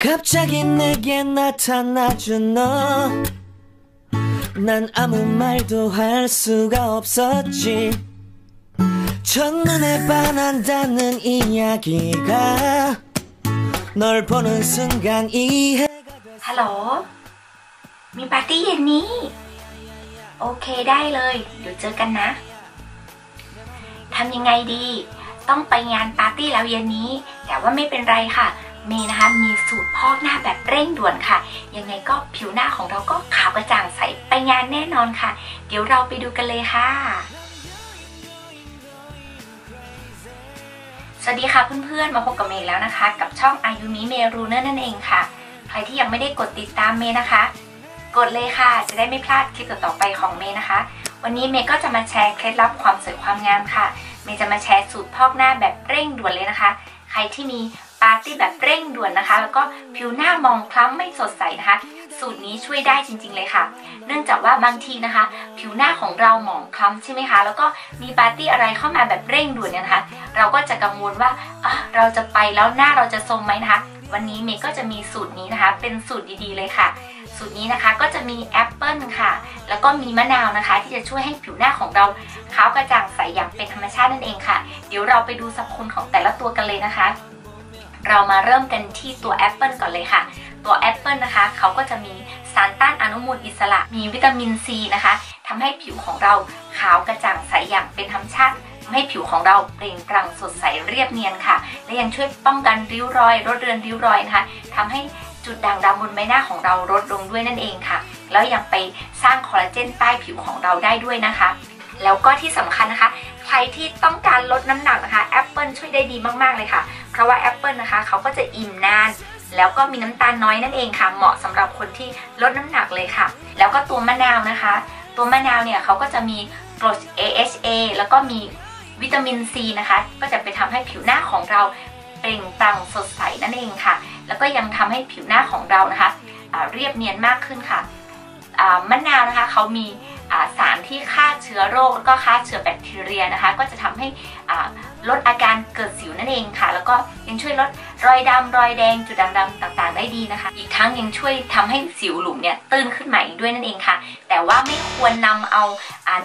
갑자기 내게 나타나준 너. 난 아무 말도 할 수가 없었지. 첫눈에 반한다는 이야기가 널 보는 순간 이해가 ฮัลโหล มีปาร์ตี้เย็นนี้ โอเคได้เลย เดี๋ยวเจอกันนะ ทำยังไงดี ต้องไปงานปาร์ตี้แล้วเย็นนี้ แต่ว่าไม่เป็นไรค่ะ เมย์นะคะ มีสูตรพอกหน้าแบบเร่งด่วนค่ะ ยังไงก็ผิวหน้าของเราก็ขาวกระจ่างใสไปงานแน่นอนค่ะ เดี๋ยวเราไปดูกันเลยค่ะ สวัสดีค่ะเพื่อนๆ มาพบกับเมย์แล้วนะคะ กับช่องอายุมิเมรูเนอร์นั่นเองค่ะ ใครที่ยังไม่ได้กดติดตามเมย์นะคะ กดเลยค่ะ จะได้ไม่พลาดคลิปต่อๆไปของเมย์นะคะ วันนี้เมย์ก็จะมาแชร์เคล็ดลับความสวยความงามค่ะ เมย์จะมาแชร์สูตรพอกหน้าแบบเร่งด่วนเลยนะคะ ใครที่มี ปาร์ตี้แบบเร่งด่วนนะคะ แล้วก็ผิวหน้ามองคล้ำไม่สดใสนะคะ สูตรนี้ช่วยได้จริง ๆ เลยค่ะ เนื่องจากว่าบางทีนะคะ ผิวหน้าของเราหมองคล้ำใช่ไหมคะ แล้วก็มีปาร์ตี้อะไรเข้ามาแบบเร่งด่วนเนี่ยนะคะ เราก็จะกังวลว่าเราจะไปแล้วหน้าเราจะทรมไหมนะคะ วันนี้เมย์ก็จะมีสูตรนี้นะคะ เป็นสูตรดีๆ เลยค่ะสูตรนี้นะคะก็จะมีแอปเปิลค่ะ แล้วก็มีมะนาวนะคะ ที่จะช่วยให้ผิวหน้าของเราขาวกระจ่างใสอย่างเป็นธรรมชาตินั่นเองค่ะ เดี๋ยวเราไปดูสรรพคุณของแต่ละตัวกันเลยนะคะ เรามาเริ่มกันที่ตัวแอปเปิลก่อนเลยค่ะ ตัวแอปเปิลนะคะเขาก็จะมีสารต้านอนุมูลอิสระ มีวิตามินซีนะคะทำให้ผิวของเราขาวกระจ่างใสอย่างเป็นธรรมชาติทำให้ผิวของเราเปล่งปลั่งสดใสเรียบเนียนค่ะ และยังช่วยป้องกันริ้วรอยลดเลือนริ้วรอยนะคะทำให้จุดด่างดำบนใบหน้าของเราลดลงด้วยนั่นเองค่ะ แล้วยังไปสร้างคอลลาเจนใต้ผิวของเราได้ด้วยนะคะ แล้วก็ที่สำคัญนะคะ ใครที่ต้องการลดน้ำหนักนะคะแอปเปิลช่วยได้ดีมากๆเลยค่ะ เพราะว่าแอปเปิลนะคะเขาก็จะอิ่มนาน แล้วก็มีน้ำตาลน้อยนั่นเองค่ะ เหมาะสำหรับคนที่ลดน้ำหนักเลยค่ะ แล้วก็ตัวมะนาวนะคะ ตัวมะนาวเนี่ยเขาก็จะมีกรด AHA แล้วก็มีวิตามินซีนะคะ ก็จะไปทำให้ผิวหน้าของเราเปล่งปลั่งสดใสนั่นเองค่ะ แล้วก็ยังทำให้ผิวหน้าของเรานะคะเรียบเนียนมากขึ้นค่ะมะนาวนะคะเขามีสารที่ฆ่าเชื้อโรคแล้วก็ฆ่าเชื้อแบคทีเรียนะคะ ก็จะทำให้อ่า ลดอาการเกิดสิวนั่นเองค่ะ แล้วก็ยังช่วยลดรอยดำรอยแดงจุดด่างดำต่างๆ ได้ดีนะคะ อีกทั้งยังช่วยทำให้สิวหลุมเนี่ยตื้นขึ้นมาอีกด้วยนั่นเองค่ะ แต่ว่าไม่ควรนำเอา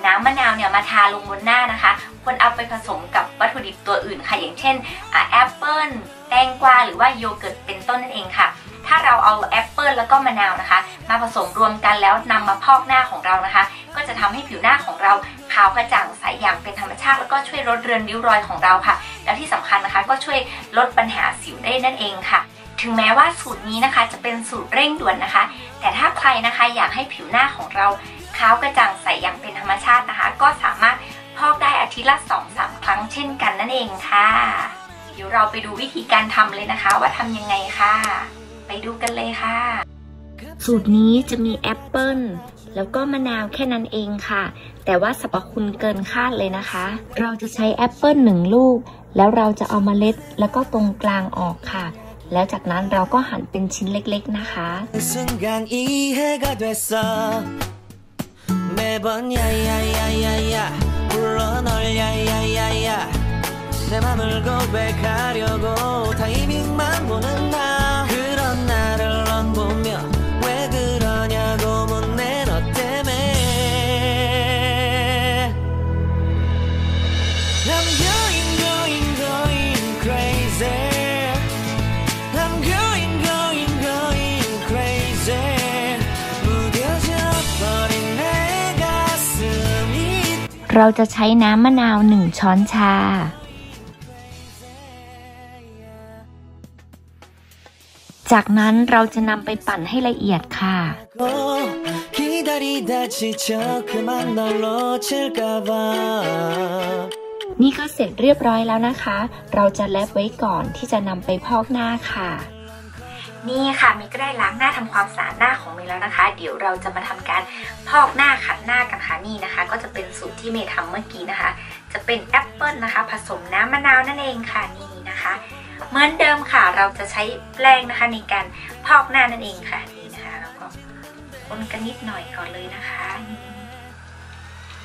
น้ำมะนาวเนี่ยมาทาลงบนหน้านะคะ ควรเอาไปผสมกับวัตถุดิบตัวอื่นค่ะ อย่างเช่นแอปเปิลแตงกวาหรือว่าโยเกิร์ตเป็นต้นนั่นเองค่ะถ้าเราเอาแอปเปิลแล้วก็มะนาวนะคะ มาผสมรวมกันแล้วนำมาพอกหน้าของเรานะคะ ก็จะทำให้ผิวหน้าของเรา ขาวกระจ่างใสอย่างเป็นธรรมชาติ แล้วก็ช่วยลดเลือนริ้วรอยของเราค่ะ แล้วที่สำคัญนะคะก็ช่วยลดปัญหาสิวได้นั่นเองค่ะ ถึงแม้ว่าสูตรนี้นะคะจะเป็นสูตรเร่งด่วนนะคะ แต่ถ้าใครนะคะอยากให้ผิวหน้าของเราขาวกระจ่างใสอย่างเป็นธรรมชาตินะคะ ก็สามารถพอกได้อาทิตย์ละ 2-3 ครั้งเช่นกันนั่นเองค่ะ เดี๋ยวเราไปดูวิธีการทำเลยนะคะว่าทำยังไงค่ะ ไปดูกันเลยค่ะ สูตรนี้จะมีแอปเปิลแล้วก็มะนาวแค่นั้นเองค่ะ แต่ว่าสรรพคุณเกินคาดเลยนะคะ เราจะใช้แอปเปิลหนึ่งลูก แล้วเราจะเอามาเมล็ด แล้วก็ตรงกลางออกค่ะ แล้วจากนั้นเราก็หั่นเป็นชิ้นเล็กๆนะคะ 순간 이해가 됐어 매번 야야야야야 불러 널 야야야야 내 맘을 고백하려고 타이밍만 보는 나 เราจะใช้น้ำมะนาวหนึ่งช้อนชา จากนั้นเราจะนำไปปั่นให้ละเอียดค่ะ นี่ก็เสร็จเรียบร้อยแล้วนะคะ เราจะแลบไว้ก่อนที่จะนำไปพอกหน้าค่ะ นี่ค่ะมิก็ได้ล้างหน้าทำความสะอาดหน้าของเมย์แล้วนะคะ เดี๋ยวเราจะมาทำการพอกหน้าขัดหน้ากันค่ะนี่นะคะ ก็จะเป็นสูตรที่เมย์ทำเมื่อกี้นะคะ จะเป็นแอปเปิลนะคะ ผสมน้ำมะนาวนั่นเองค่ะนี่นะคะ เหมือนเดิมค่ะเราจะใช้แป้งนะคะในการพอกหน้านั่นเองค่ะนี่นะคะแล้วก็คนกันนิดหน่อยก่อนเลยนะคะ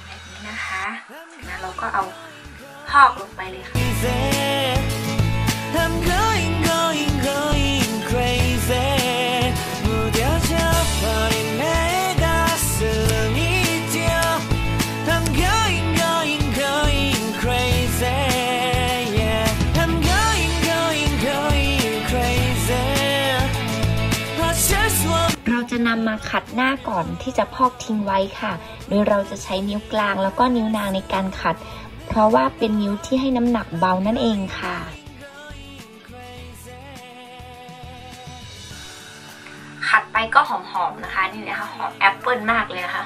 แบบนี้นะคะจากนั้นเราก็เอาพอกลงไปเลยค่ะ นำมาขัดหน้าก่อนที่จะพอกทิ้งไว้ค่ะ โดยเราจะใช้นิ้วกลางแล้วก็นิ้วนางในการขัด เพราะว่าเป็นนิ้วที่ให้น้ำหนักเบานั่นเองค่ะขัดไปก็หอมๆนะคะ นี่นะคะหอมแอปเปิลมากเลยนะคะ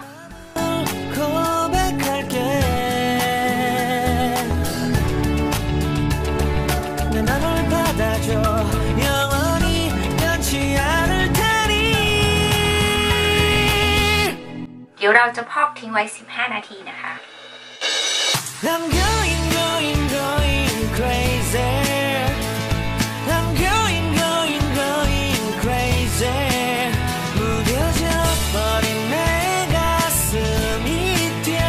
ดี๋ยวเราจะพอกทิ้งไว้ 15 นาทีนะคะ I'm going going going crazy I'm going going going crazy 무뎌져 버린 내 가슴이 뛰어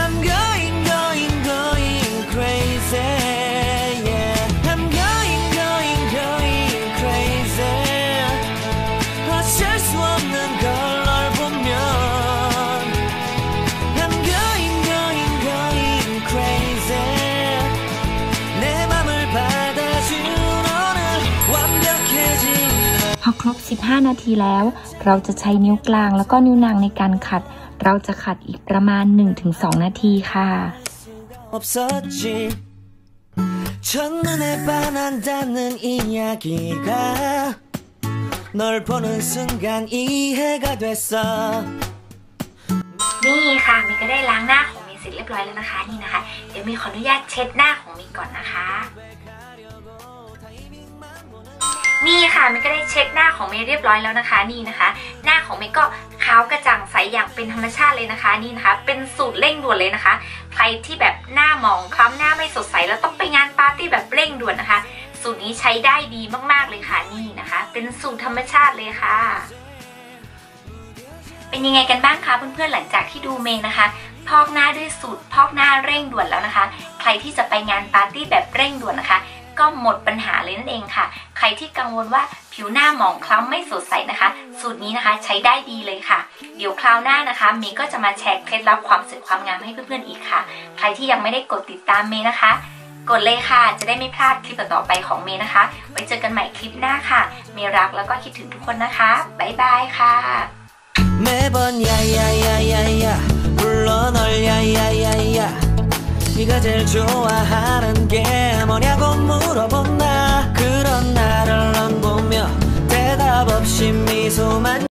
I'm going going going crazy yeah I'm going going going crazy 어쩔 수 없는 걸 15 นาทีแล้ว เราจะใช้นิ้วกลางแล้วก็นิ้วนางในการขัด เราจะขัดอีกประมาณ 1-2 นาทีค่ะ 없었지 첫눈에 반한다는 이야기가 널 보는 순간 이해가 됐어 นี่ค่ะมีก็ได้ล้างหน้าของมีเสร็จเรียบร้อยแล้วนะคะ นี่นะคะ เดี๋ยวมีขออนุญาตเช็ดหน้าของมีก่อนนะคะ นี่ค่ะมีก็ได้เช็ดหน้าของเมย์เรียบร้อยแล้วนะคะนี่นะคะ หน้าของเมย์ก็ขาวกระจ่างใสอย่างเป็นธรรมชาติเลยนะคะนี่นะคะ เป็นสูตรเร่งด่วนเลยนะคะ ใครที่แบบหน้าหมองคล้ำหน้าไม่สดใสแล้วต้องไปงานปาร์ตี้แบบเร่งด่วนนะคะ สูตรนี้ใช้ได้ดีมากๆเลยค่ะนี่นะคะ เป็นสูตรธรรมชาติเลยค่ะเป็นยังไงกันบ้างคะเพื่อนๆหลังจากที่ดูเมย์นะคะ พอกหน้าด้วยสูตรพอกหน้าเร่งด่วนแล้วนะคะ ใครที่จะไปงานปาร์ตี้แบบเร่งด่วนนะคะ ก็หมดปัญหาเลยนั่นเองค่ะ ใครที่กังวลว่าผิวหน้าหมองคล้ำไม่สดใสนะคะ สูตรนี้นะคะใช้ได้ดีเลยค่ะ เดี๋ยวคราวหน้านะคะเมย์ก็จะมาแชร์เคล็ดลับความสวยความงามให้เพื่อนๆอีกค่ะ ใครที่ยังไม่ได้กดติดตามเมย์นะคะ กดเลยค่ะ จะได้ไม่พลาดคลิปต่อๆไปของเมย์นะคะ ไว้เจอกันใหม่คลิปหน้าค่ะ เมย์รักแล้วก็คิดถึงทุกคนนะคะบ๊ายบายค่ะ 매번 야야야야야 불러 널 야야야야 네가 제일 좋아하는 게 뭐냐고 물어본다. 그런 나를 넌 보며 대답 없이 미소만